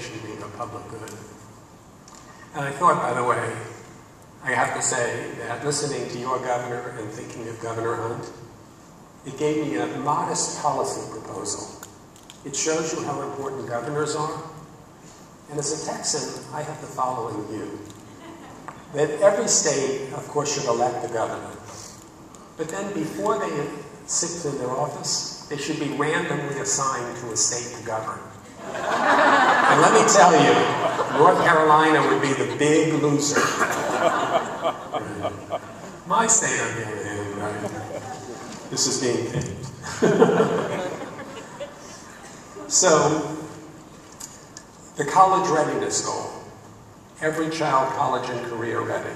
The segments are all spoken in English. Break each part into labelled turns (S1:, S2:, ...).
S1: education being a public good. And I thought, by the way, I have to say that listening to your governor and thinking of Governor Hunt, it gave me a modest policy proposal. It shows you how important governors are. And as a Texan, I have the following view. That every state, of course, should elect a governor. But then before they sit in their office, they should be randomly assigned to a state to govern. and let me tell you, North Carolina would be the big loser. My state, on the other hand, right? This is being taped. so, the college readiness goal. Every child college and career ready.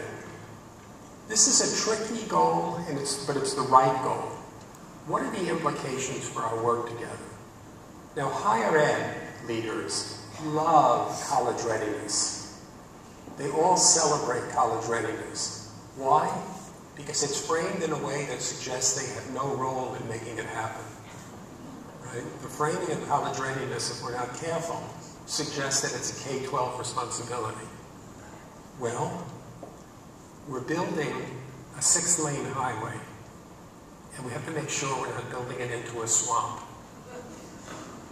S1: This is a tricky goal, and it's, but it's the right goal. What are the implications for our work together? Now, higher ed leaders love college readiness. They all celebrate college readiness. Why? Because it's framed in a way that suggests they have no role in making it happen. Right? The framing of college readiness, if we're not careful, suggests that it's a K-12 responsibility. Well, we're building a six-lane highway, and we have to make sure we're not building it into a swamp.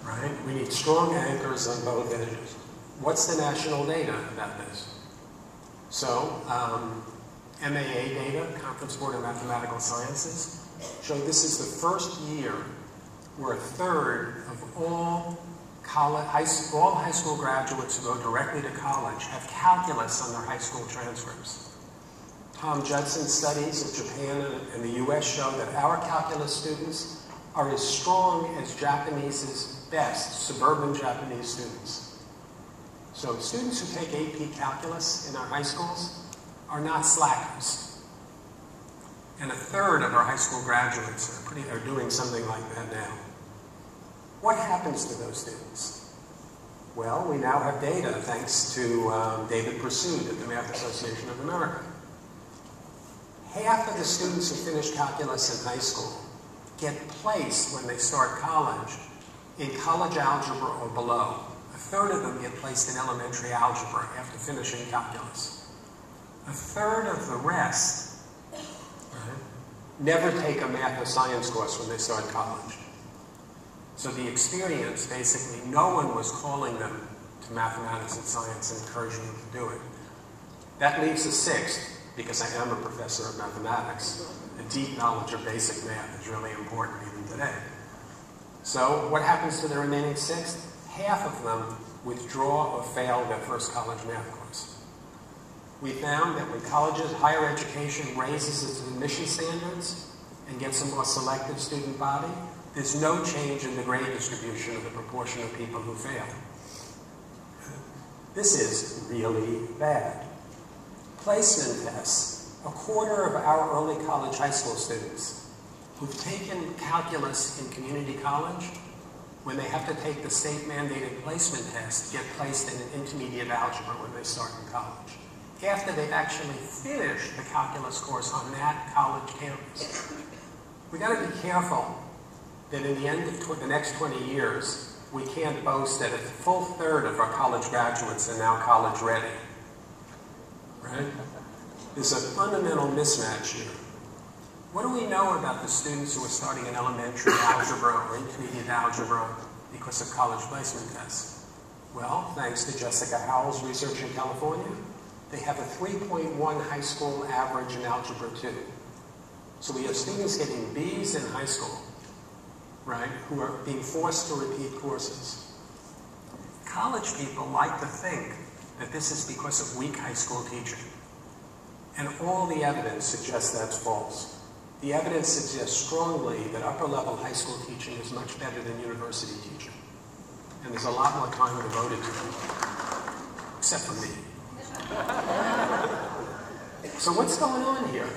S1: Right? We need strong anchors on both edges. What's the national data about this? So, um, MAA data, Conference Board of Mathematical Sciences, show this is the first year where a third of all high, all high school graduates who go directly to college have calculus on their high school transcripts. Tom Judson's studies of Japan and the US show that our calculus students are as strong as Japanese's best, suburban Japanese students. So students who take AP calculus in our high schools are not slackers. And a third of our high school graduates are, pretty, are doing something like that now. What happens to those students? Well, we now have data thanks to um, David Bressoud at the Math Association of America half of the students who finish calculus in high school get placed when they start college in college algebra or below. A third of them get placed in elementary algebra after finishing calculus. A third of the rest never take a math or science course when they start college. So the experience, basically, no one was calling them to mathematics and science and encouraging them to do it. That leaves a sixth, because I am a professor of mathematics, deep knowledge of basic math is really important even today. So what happens to the remaining sixth? Half of them withdraw or fail their first college math course. We found that when colleges, higher education raises its admission standards and gets a more selective student body, there's no change in the grade distribution of the proportion of people who fail. This is really bad placement tests, a quarter of our early college high school students who've taken calculus in community college, when they have to take the state-mandated placement test, get placed in an intermediate algebra when they start in college. After they've actually finished the calculus course on that college campus. We gotta be careful that in the end of the next 20 years, we can't boast that a full third of our college graduates are now college ready right? There's a fundamental mismatch here. What do we know about the students who are starting in elementary algebra or intermediate algebra because of college placement tests? Well, thanks to Jessica Howell's research in California, they have a 3.1 high school average in Algebra 2. So we have students getting Bs in high school, right, who are being forced to repeat courses. College people like to think that this is because of weak high school teaching. And all the evidence suggests that's false. The evidence suggests strongly that upper level high school teaching is much better than university teaching. And there's a lot more time devoted to it, except for me. so what's going on here?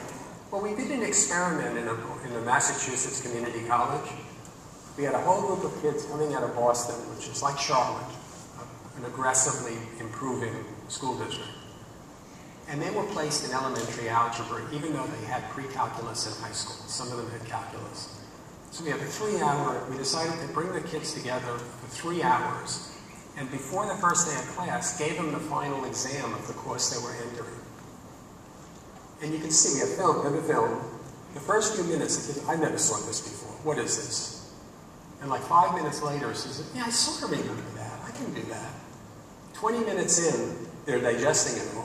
S1: Well, we did an experiment in a, in a Massachusetts community college. We had a whole group of kids coming out of Boston, which is like Charlotte, an aggressively improving school district. And they were placed in elementary algebra, even though they had pre-calculus in high school. Some of them had calculus. So we have a three hour, we decided to bring the kids together for three hours and before the first day of class, gave them the final exam of the course they were entering. And you can see, we have film, have a film. The first few minutes, the kid, I never saw this before. What is this? And like five minutes later, she says, yeah, I sort of remember that. I can do that. 20 minutes in, they're digesting it all.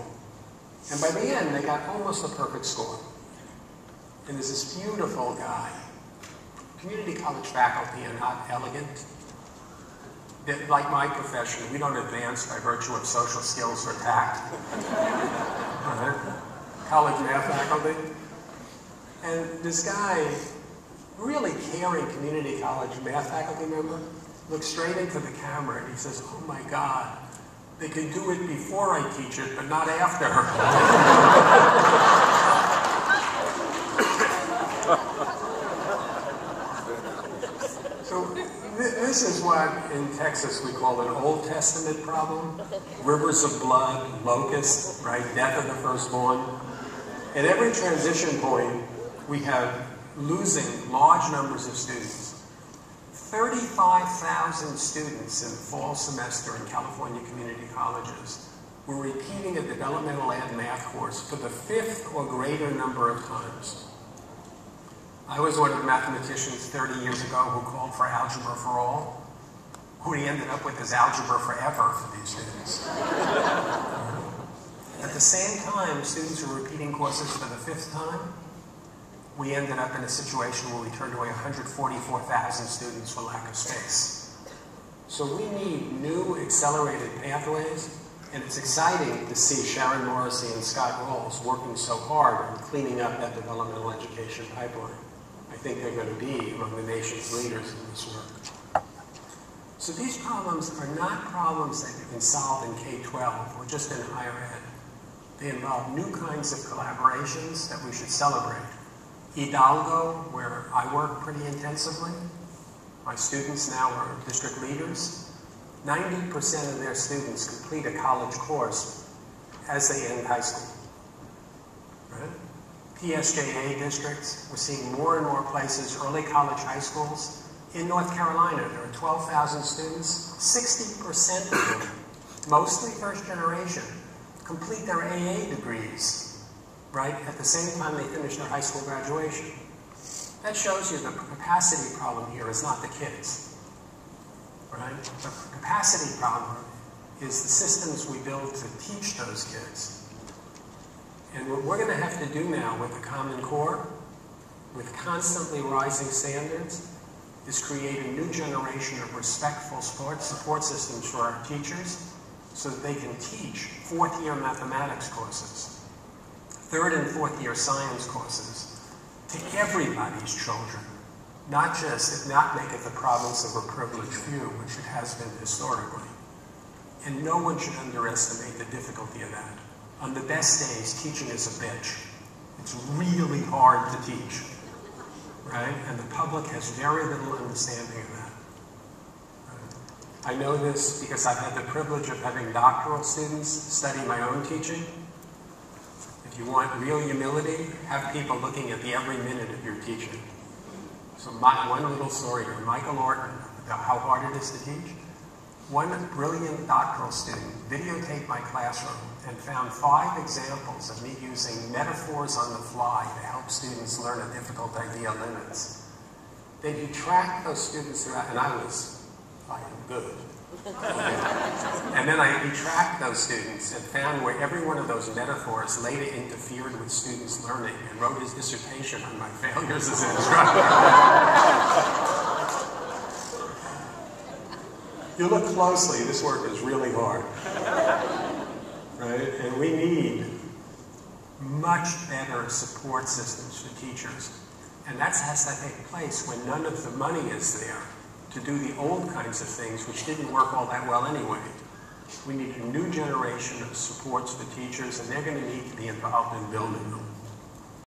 S1: And by the end, they got almost a perfect score. And there's this beautiful guy. Community college faculty are not elegant. That, like my profession, we don't advance by virtue of social skills or tact. College math faculty. And this guy, really caring community college math faculty member, looks straight into the camera and he says, oh my God, they can do it before I teach it, but not after. so this is what in Texas we call an Old Testament problem. Rivers of blood, locusts, right? Death of the firstborn. At every transition point, we have losing large numbers of students. 35,000 students in the fall semester in California community colleges were repeating a developmental and math course for the fifth or greater number of times. I was one of the mathematicians 30 years ago who called for algebra for all. Who he ended up with is algebra forever for these students. At the same time, students were repeating courses for the fifth time we ended up in a situation where we turned away 144,000 students for lack of space. So we need new accelerated pathways, and it's exciting to see Sharon Morrissey and Scott Ralls working so hard on cleaning up that developmental education pipeline. I think they're going to be among the nation's leaders in this work. So these problems are not problems that you can solve in K-12 or just in higher ed. They involve new kinds of collaborations that we should celebrate. Hidalgo, where I work pretty intensively. My students now are district leaders. 90% of their students complete a college course as they end high school. Right? PSJA districts, we're seeing more and more places, early college high schools. In North Carolina, there are 12,000 students. 60% of them, mostly first generation, complete their AA degrees right, at the same time they finish their high school graduation. That shows you the capacity problem here is not the kids, right? The capacity problem is the systems we build to teach those kids. And what we're going to have to do now with the Common Core, with constantly rising standards, is create a new generation of respectful support, support systems for our teachers so that they can teach fourth year mathematics courses third and fourth year science courses to everybody's children, not just, if not make it the province of a privileged few, which it has been historically. And no one should underestimate the difficulty of that. On the best days, teaching is a bitch. It's really hard to teach, right? And the public has very little understanding of that. I know this because I've had the privilege of having doctoral students study my own teaching. If you want real humility, have people looking at the every minute of your teaching. So my, one little story here, Michael Orton, about how hard it is to teach. One brilliant doctoral student videotaped my classroom and found five examples of me using metaphors on the fly to help students learn a difficult idea limits. Then he tracked those students throughout, and I was, I am good and then I tracked those students and found where every one of those metaphors later interfered with students' learning and wrote his dissertation on my failures as an instructor. you look closely, this work is really hard. Right? And we need much better support systems for teachers. And that has to take place when none of the money is there to do the old kinds of things, which didn't work all that well anyway. We need a new generation of supports for teachers, and they're going to need to be involved in building them.